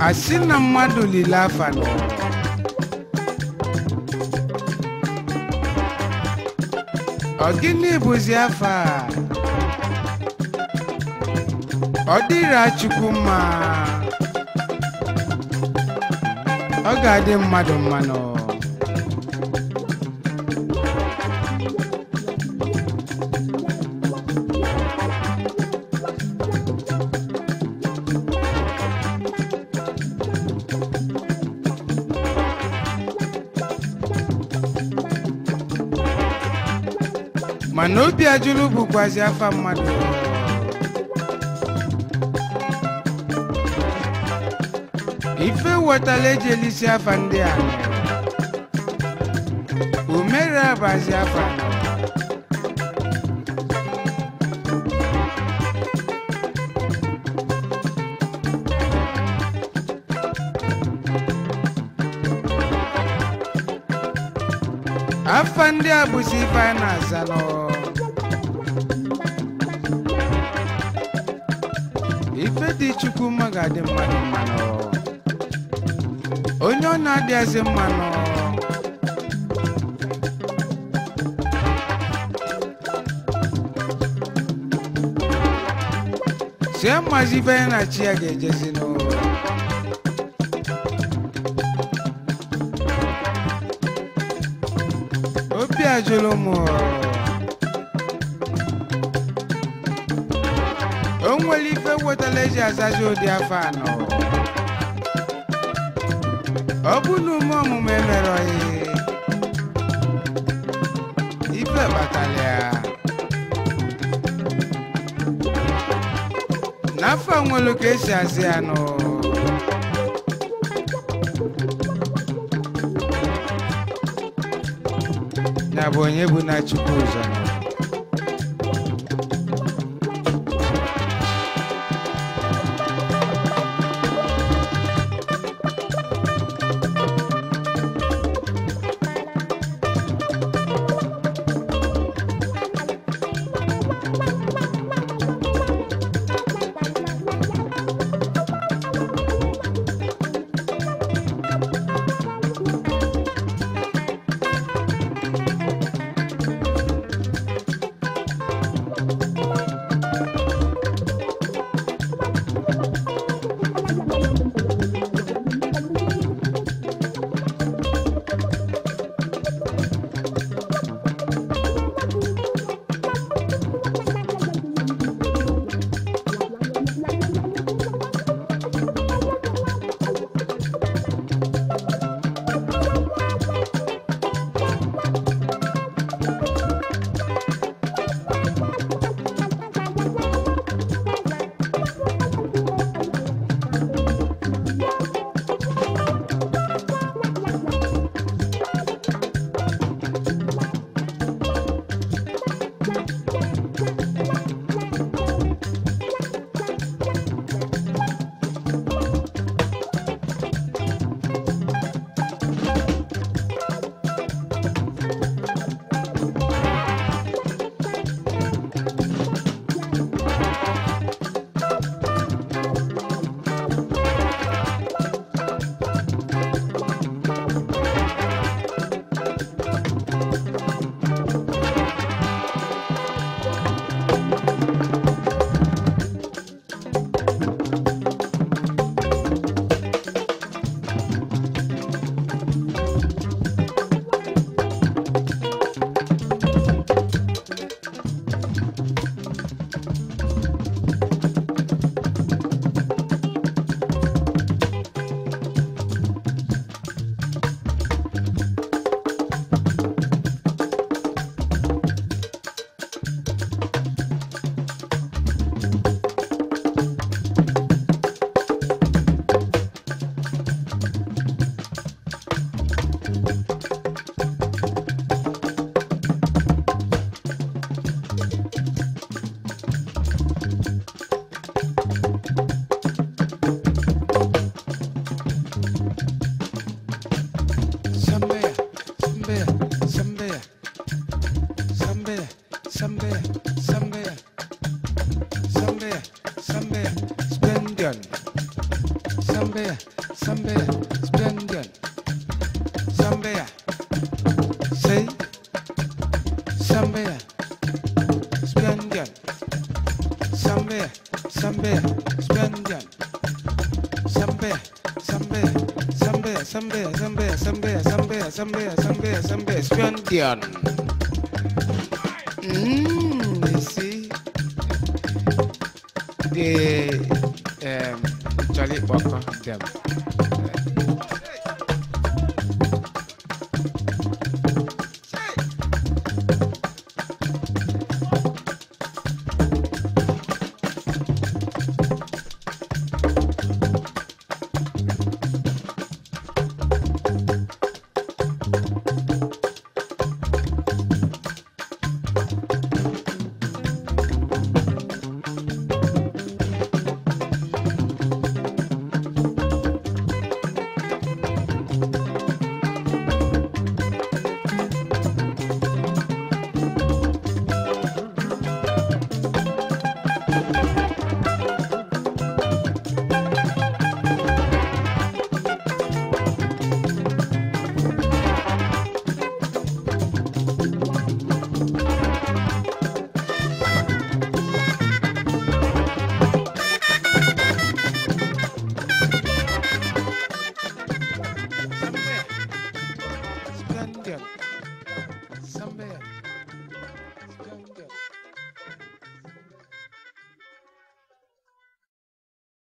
a na mmadụ lile afa ọ gịnị bụzi afa ọ dịra chukwu mma ọ ga-adị mmadụ mmanụ mana obi ajụlụ bụkwazi afa mmadụ ife wetala eji elisi afa ndị a omere abazi afa afa ndị a bụzi ife anyị na-azalụ chukwu mma ga-adị mma mmanụ onye ọ na-adị eze mmanụ see mmazi ibe na chi ya ga-ejezi n'ụlọ obi ajụlụ mụrụ ala-e ji azazi ụdị afọ anọ ọ bụ na ume ọmụmụ emere ọyị ife kpatara ya n'afọ nwere ka esi azị anụ ya bụ onye bụ na Chukwu ụzọ someday, someday, someday, someday. somewhere, somewhere, Spanjan. Somewhere, somewhere, somewhere, somewhere, somewhere, somewhere, somewhere, somewhere, somewhere, somewhere, Spanjan. Mmm, you see? The um, Charlie Walker, them.